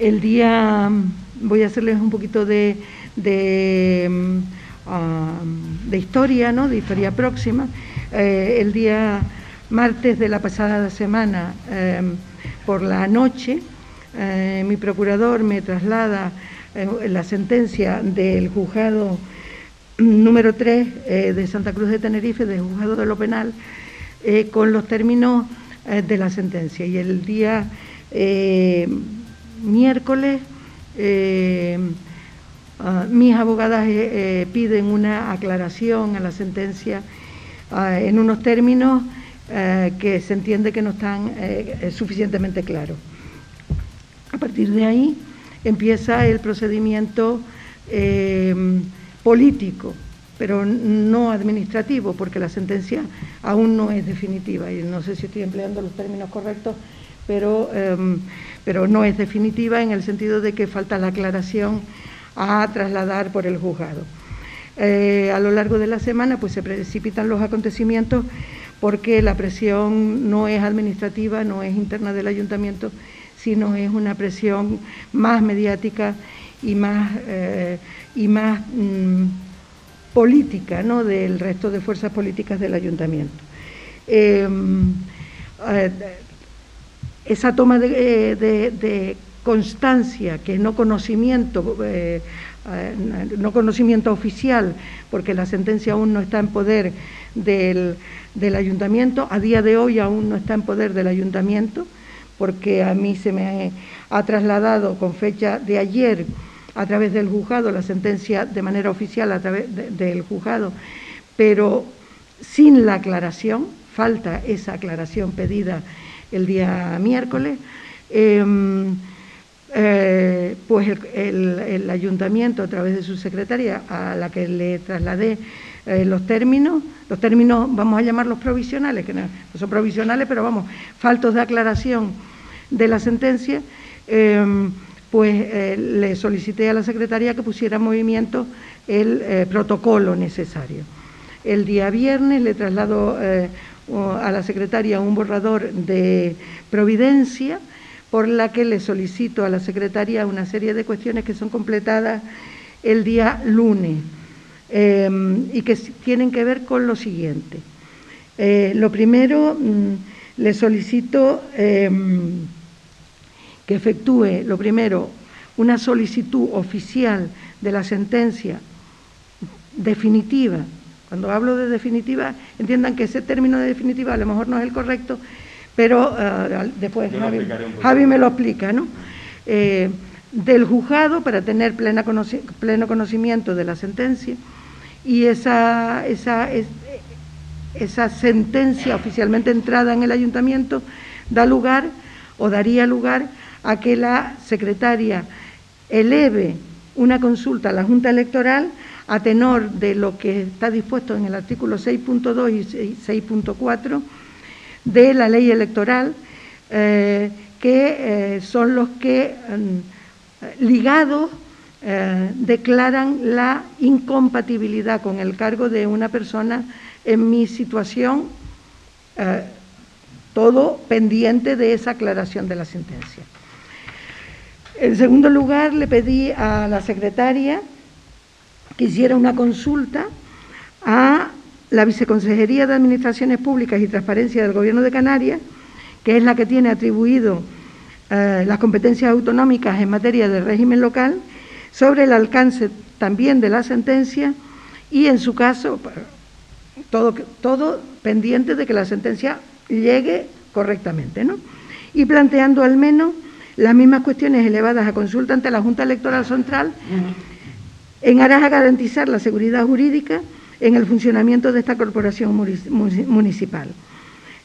el día, voy a hacerles un poquito de, de, ah, de historia, ¿no? de historia próxima. Eh, el día martes de la pasada semana, eh, por la noche, eh, mi procurador me traslada la sentencia del juzgado número 3 de Santa Cruz de Tenerife, del juzgado de lo penal, con los términos de la sentencia. Y el día miércoles ah, mis abogadas piden una aclaración a la sentencia Ah, en unos términos eh, que se entiende que no están eh, suficientemente claros. A partir de ahí empieza el procedimiento eh, político, pero no administrativo, porque la sentencia aún no es definitiva. Y no sé si estoy empleando los términos correctos, pero, em, pero no es definitiva en el sentido de que falta la aclaración a trasladar por el juzgado. Eh, a lo largo de la semana pues se precipitan los acontecimientos porque la presión no es administrativa, no es interna del ayuntamiento, sino es una presión más mediática y más, eh, y más mm, política ¿no? del resto de fuerzas políticas del ayuntamiento. Em, eh, esa toma de, de, constancia, que no conocimiento, eh, no conocimiento oficial, porque la sentencia aún no está en poder del, ayuntamiento, a día de hoy aún no está en poder del ayuntamiento, porque a mí se me ha trasladado con fecha de ayer a través del juzgado la sentencia de manera oficial a través del juzgado, pero sin la aclaración, falta esa aclaración pedida el día miércoles. Em, eh, pues el, ayuntamiento a través de su secretaria a la que le trasladé eh, los términos, los términos vamos a llamarlos provisionales, que no, son provisionales, pero vamos, faltos de aclaración de la sentencia, em, pues eh, le solicité a la secretaria que pusiera en movimiento el protocolo necesario. El día viernes le traslado a la secretaria un borrador de providencia por la que le solicito a la Secretaría una serie de cuestiones que son completadas el día lunes em, y que tienen que ver con lo siguiente. Eh, lo primero, mm, le solicito em, que efectúe, lo primero, una solicitud oficial de la sentencia definitiva. Cuando hablo de definitiva, entiendan que ese término de definitiva a lo mejor no es el correcto, pero eh, después Javi, me lo explica, ¿no? Eh, del juzgado para tener plena pleno conocimiento de la sentencia y esa, esa, esa sentencia oficialmente entrada en el ayuntamiento da lugar o daría lugar a que la secretaria eleve una consulta a la Junta Electoral a tenor de lo que está dispuesto en el artículo 6.2 y 6.4 de la ley electoral, eh, que eh, son los que mm, ligados eh, declaran la incompatibilidad con el cargo de una persona en mi situación, todo pendiente de esa aclaración de la sentencia. En segundo lugar, le pedí a la secretaria que hiciera una consulta a la Viceconsejería de Administraciones Públicas y Transparencia del Gobierno de Canarias, que es la que tiene atribuido eh, las competencias autonómicas en materia de régimen local, sobre el alcance también de la sentencia y, en su caso, todo, todo pendiente de que la sentencia llegue correctamente, ¿no? Y planteando al menos las mismas cuestiones elevadas a consulta ante la Junta Electoral Central en aras a garantizar la seguridad jurídica en el funcionamiento de esta corporación municipal.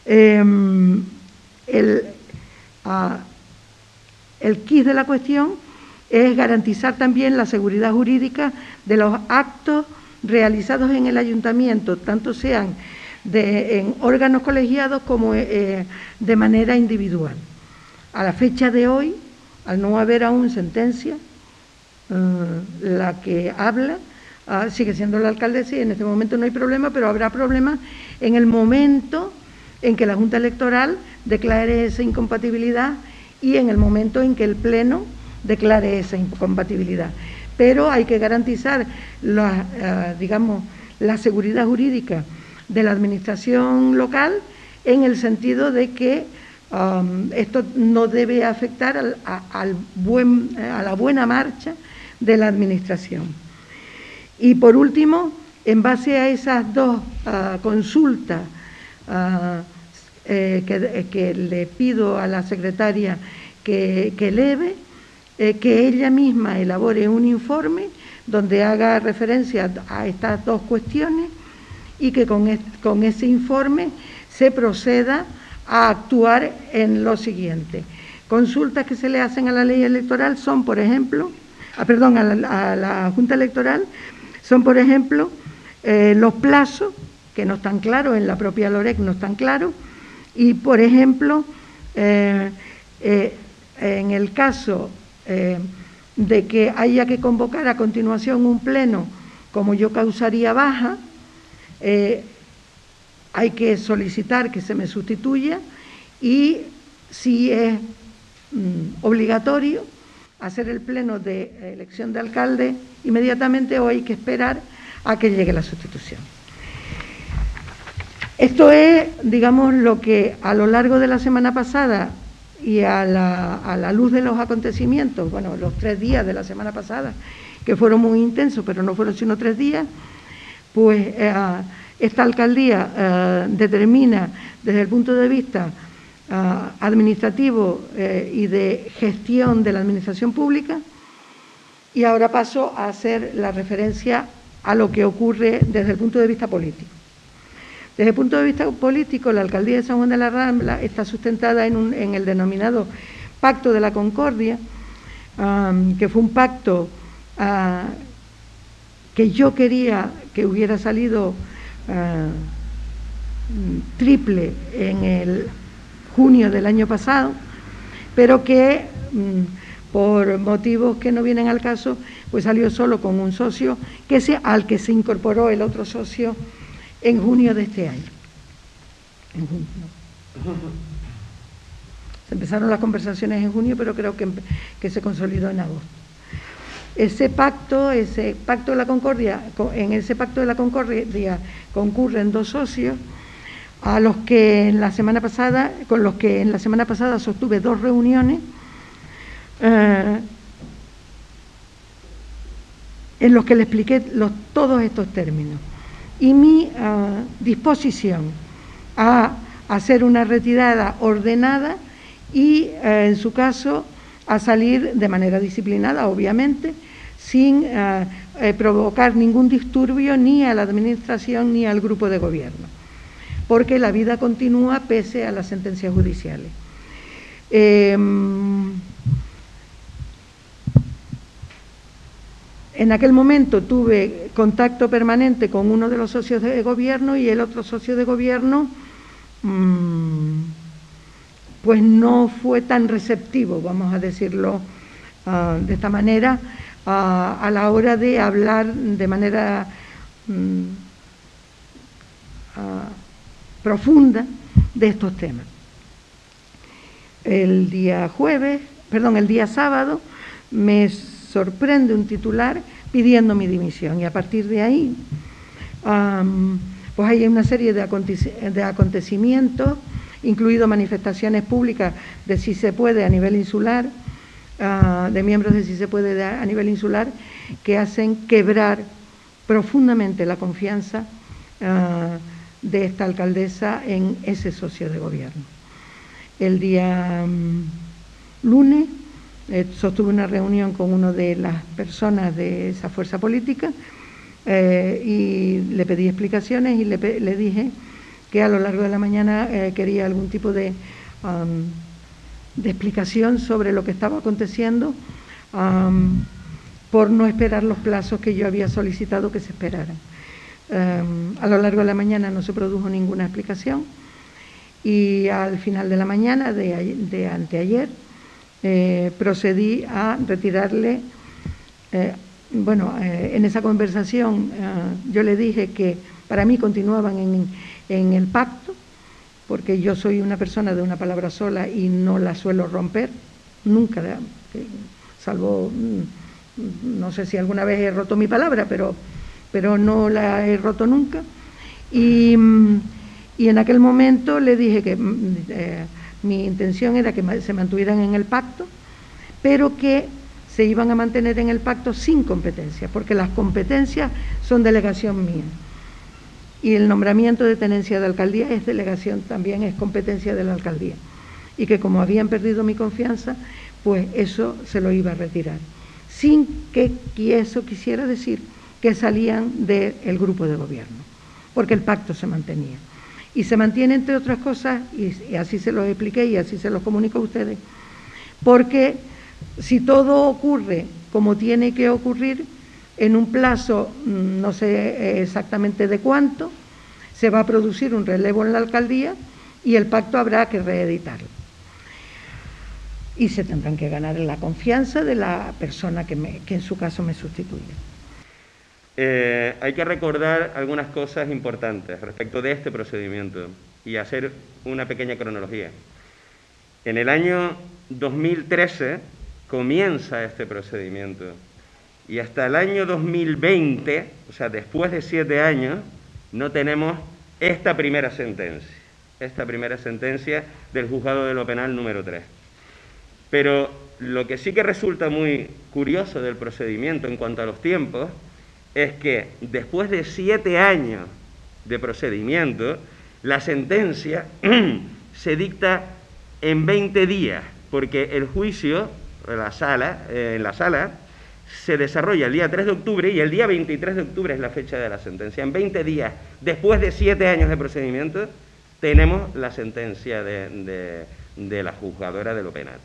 Em, el, el quid de la cuestión es garantizar también la seguridad jurídica de los actos realizados en el ayuntamiento, tanto sean de, en órganos colegiados como eh, de manera individual. A la fecha de hoy, al no haber aún sentencia, eh, la que habla Ah, sigue siendo la alcaldesa y en este momento no hay problema, pero habrá problema en el momento en que la Junta Electoral declare esa incompatibilidad y en el momento en que el Pleno declare esa incompatibilidad. Pero hay que garantizar la, eh, digamos, la seguridad jurídica de la administración local en el sentido de que um, esto no debe afectar al, buen, a la buena marcha de la administración. Y por último, en base a esas dos uh, consultas uh, eh, que, le pido a la secretaria que, que eleve, eh, que ella misma elabore un informe donde haga referencia a estas dos cuestiones y que con, con ese informe se proceda a actuar en lo siguiente. Consultas que se le hacen a la ley electoral son, por ejemplo, ah, perdón, a la, Junta Electoral, son, por ejemplo, eh, los plazos, que no están claros, en la propia LOREC no están claros, y, por ejemplo, eh, eh, en el caso de que haya que convocar a continuación un pleno, como yo causaría baja, hay que solicitar que se me sustituya y si es mm, obligatorio hacer el pleno de elección de alcalde inmediatamente o hay que esperar a que llegue la sustitución. Esto es, digamos, lo que a lo largo de la semana pasada y a la, luz de los acontecimientos, bueno, los tres días de la semana pasada, que fueron muy intensos, pero no fueron sino tres días, pues eh, esta alcaldía eh, determina desde el punto de vista eh, administrativo eh, y de gestión de la administración pública y ahora paso a hacer la referencia a lo que ocurre desde el punto de vista político. Desde el punto de vista político, la alcaldía de San Juan de la Rambla está sustentada en, el denominado Pacto de la Concordia, que fue un pacto que yo quería que hubiera salido Ah, triple en el junio del año pasado, pero que mm, por motivos que no vienen al caso, pues salió solo con un socio que se, al que se incorporó el otro socio en junio de este año. En junio. Se empezaron las conversaciones en junio, pero creo que, que se consolidó en agosto. Ese pacto, ese pacto de la concordia, en ese pacto de la concordia concurren dos socios a los que en la semana pasada, con los que en la semana pasada sostuve dos reuniones eh, en los que le expliqué todos estos términos. Y mi eh, disposición a hacer una retirada ordenada y eh, en su caso a salir de manera disciplinada, obviamente, sin eh, eh, provocar ningún disturbio ni a la Administración ni al grupo de gobierno, porque la vida continúa pese a las sentencias judiciales. Em, en aquel momento tuve contacto permanente con uno de los socios de gobierno y el otro socio de gobierno mm, pues no fue tan receptivo, vamos a decirlo ah, de esta manera, a la hora de hablar de manera mm, profunda de estos temas. El día jueves, perdón, el día sábado, me sorprende un titular pidiendo mi dimisión y a partir de ahí, pues hay una serie de, acontecimientos, incluido manifestaciones públicas de si se puede a nivel insular, Ah, de miembros de Si se puede a nivel insular que hacen quebrar profundamente la confianza ah, de esta alcaldesa en ese socio de gobierno. El día mm, lunes eh, sostuve una reunión con una de las personas de esa fuerza política eh, y le pedí explicaciones y le, dije que a lo largo de la mañana eh, quería algún tipo de de explicación sobre lo que estaba aconteciendo por no esperar los plazos que yo había solicitado que se esperaran. A lo largo de la mañana no se produjo ninguna explicación y al final de la mañana de, anteayer eh, procedí a retirarle, eh, bueno, eh, en esa conversación yo le dije que para mí continuaban en el pacto, porque yo soy una persona de una palabra sola y no la suelo romper, nunca. salvo, mm, no sé si alguna vez he roto mi palabra, pero, pero no la he roto nunca. Y, mm, en aquel momento le dije que mm, eh, mi intención era que se mantuvieran en el pacto, pero que se iban a mantener en el pacto sin competencias, porque las competencias son delegación mía. Y el nombramiento de tenencia de alcaldía es delegación, también es competencia de la alcaldía. Y que como habían perdido mi confianza, pues eso se lo iba a retirar. Sin que eso quisiera decir que salían del grupo de gobierno, porque el pacto se mantenía. Y se mantiene, entre otras cosas, y, así se los expliqué y así se los comunico a ustedes, porque si todo ocurre como tiene que ocurrir, en un plazo, mm, no sé exactamente de cuánto, se va a producir un relevo en la alcaldía y el pacto habrá que reeditarlo. Y se tendrán que ganar la confianza de la persona que, en su caso me sustituye. Eh, hay que recordar algunas cosas importantes respecto de este procedimiento y hacer una pequeña cronología. En el año 2013, comienza este procedimiento. Y hasta el año 2020, o sea, después de siete años, no tenemos esta primera sentencia, esta primera sentencia del juzgado de lo penal número 3. Pero lo que sí que resulta muy curioso del procedimiento en cuanto a los tiempos es que después de siete años de procedimiento, la sentencia se dicta en 20 días, porque el juicio la sala, eh, en la sala se desarrolla el día 3 de octubre y el día 23 de octubre es la fecha de la sentencia. En 20 días, después de siete años de procedimiento, tenemos la sentencia de la juzgadora de lo penal.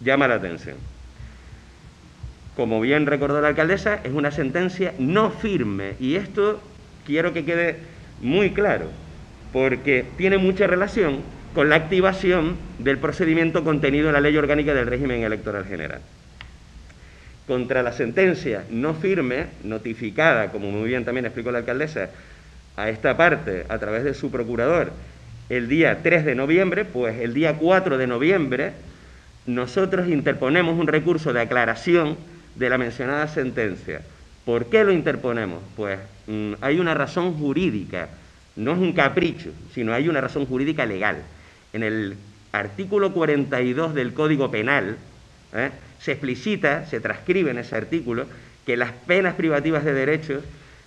Llama la atención. Como bien recordó la alcaldesa, es una sentencia no firme y esto quiero que quede muy claro, porque tiene mucha relación con la activación del procedimiento contenido en la Ley Orgánica del Régimen Electoral General. Contra la sentencia no firme, notificada, como muy bien también explicó la alcaldesa, a esta parte a través de su procurador el día 3 de noviembre, pues el día 4 de noviembre nosotros interponemos un recurso de aclaración de la mencionada sentencia. ¿Por qué lo interponemos? Pues mm, hay una razón jurídica, no es un capricho, sino hay una razón jurídica legal en el artículo 42 del Código Penal, ¿eh? se explicita, se transcribe en ese artículo, que las penas privativas de derechos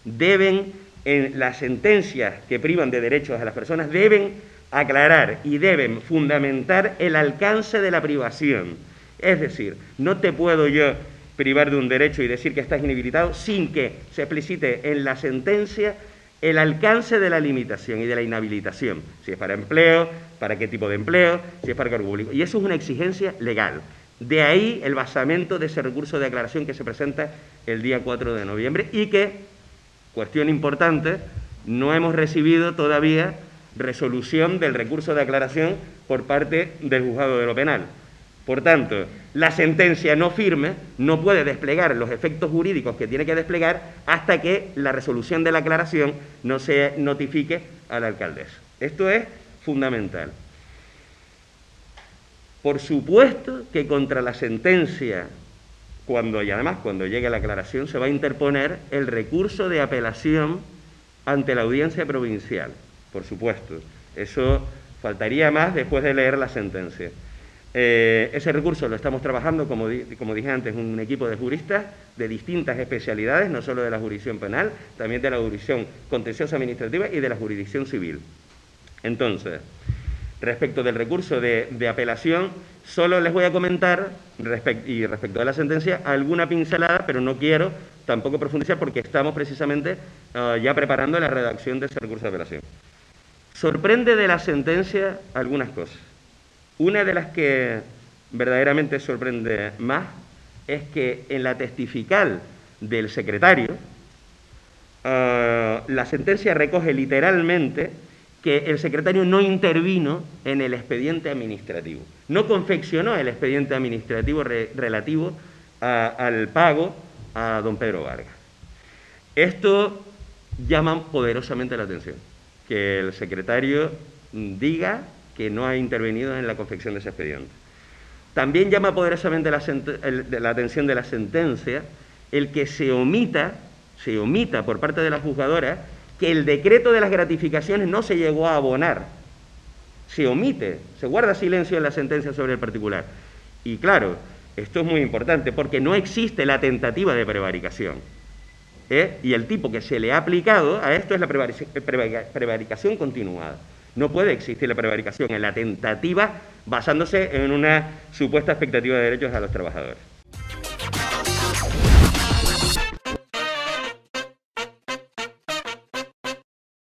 deben, en las sentencias que privan de derechos a las personas, deben aclarar y deben fundamentar el alcance de la privación. Es decir, no te puedo yo privar de un derecho y decir que estás inhabilitado sin que se explicite en la sentencia el alcance de la limitación y de la inhabilitación, si es para empleo, para qué tipo de empleo, si es para cargo público. Y eso es una exigencia legal. De ahí el basamento de ese recurso de aclaración que se presenta el día 4 de noviembre y que, cuestión importante, no hemos recibido todavía resolución del recurso de aclaración por parte del juzgado de lo penal. Por tanto, la sentencia no firme no puede desplegar los efectos jurídicos que tiene que desplegar hasta que la resolución de la aclaración no se notifique a la. Esto es fundamental. Por supuesto que contra la sentencia, cuando, y además cuando llegue la aclaración, se va a interponer el recurso de apelación ante la audiencia provincial, por supuesto. Eso faltaría más después de leer la sentencia. Eh, ese recurso lo estamos trabajando, como, como, dije antes, un equipo de juristas de distintas especialidades, no solo de la jurisdicción penal, también de la jurisdicción contenciosa administrativa y de la jurisdicción civil. Entonces, respecto del recurso de, apelación, solo les voy a comentar, y respecto de la sentencia, alguna pincelada, pero no quiero tampoco profundizar porque estamos precisamente ah, ya preparando la redacción de ese recurso de apelación. Sorprende de la sentencia algunas cosas. Una de las que verdaderamente sorprende más es que en la testifical del secretario, ah, la sentencia recoge literalmente que el secretario no intervino en el expediente administrativo, no confeccionó el expediente administrativo relativo al pago a don Pedro Vargas. Esto llama poderosamente la atención, que el secretario diga que no ha intervenido en la confección de ese expediente. También llama poderosamente la, atención de la sentencia el que se omita, se omita por parte de la juzgadora que el decreto de las gratificaciones no se llegó a abonar. Se omite, se guarda silencio en la sentencia sobre el particular. Y claro, esto es muy importante porque no existe la tentativa de prevaricación. ¿eh? Y el tipo que se le ha aplicado a esto es la prevaricación continuada. No puede existir la prevaricación en la tentativa basándose en una supuesta expectativa de derechos a los trabajadores.